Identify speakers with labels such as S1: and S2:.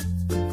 S1: you